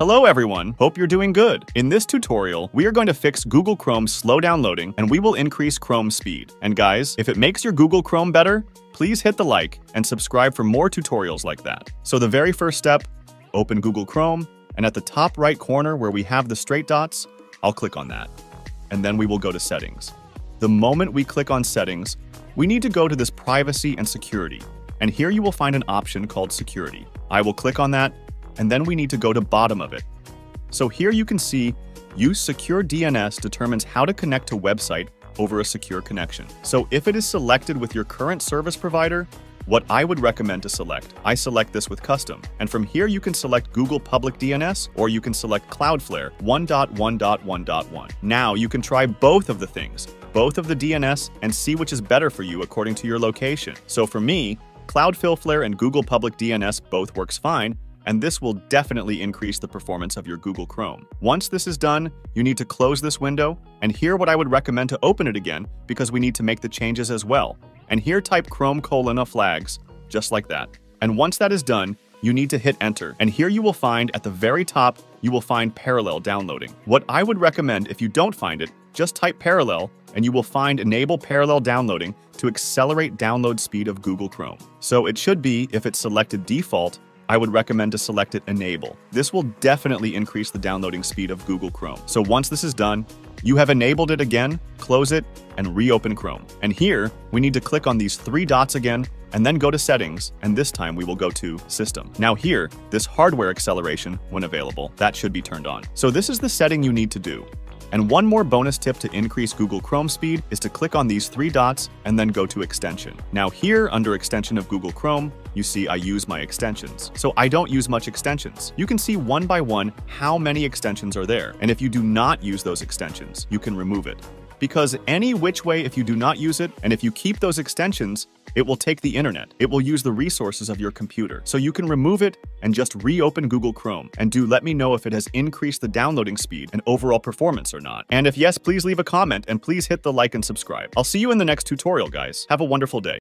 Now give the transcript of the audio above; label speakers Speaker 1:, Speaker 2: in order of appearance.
Speaker 1: Hello everyone, hope you're doing good. In this tutorial, we are going to fix Google Chrome's slow downloading and we will increase Chrome speed. And guys, if it makes your Google Chrome better, please hit the like and subscribe for more tutorials like that. So the very first step, open Google Chrome, and at the top right corner where we have the straight dots, I'll click on that. And then we will go to settings. The moment we click on settings, we need to go to this privacy and security. And here you will find an option called security. I will click on that, and then we need to go to bottom of it. So here you can see use secure DNS determines how to connect to website over a secure connection. So if it is selected with your current service provider, what I would recommend to select, I select this with custom. And from here you can select Google Public DNS or you can select Cloudflare 1.1.1.1. Now you can try both of the things, both of the DNS and see which is better for you according to your location. So for me, Cloudflare and Google Public DNS both works fine, and this will definitely increase the performance of your Google Chrome. Once this is done, you need to close this window, and here what I would recommend to open it again because we need to make the changes as well. And here type Chrome colon a flags, just like that. And once that is done, you need to hit enter. And here you will find at the very top, you will find parallel downloading. What I would recommend if you don't find it, just type parallel and you will find enable parallel downloading to accelerate download speed of Google Chrome. So it should be, if it's selected default, I would recommend to select it enable. This will definitely increase the downloading speed of Google Chrome. So once this is done, you have enabled it again, close it, and reopen Chrome. And here, we need to click on these three dots again, and then go to Settings, and this time we will go to System. Now here, this hardware acceleration, when available, that should be turned on. So this is the setting you need to do. And one more bonus tip to increase Google Chrome speed is to click on these three dots and then go to Extension. Now here, under Extension of Google Chrome, you see I use my extensions. So I don't use much extensions. You can see one by one how many extensions are there. And if you do not use those extensions, you can remove it because any which way if you do not use it, and if you keep those extensions, it will take the internet. It will use the resources of your computer. So you can remove it and just reopen Google Chrome. And do let me know if it has increased the downloading speed and overall performance or not. And if yes, please leave a comment and please hit the like and subscribe. I'll see you in the next tutorial, guys. Have a wonderful day.